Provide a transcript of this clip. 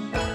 Bye.